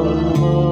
Allah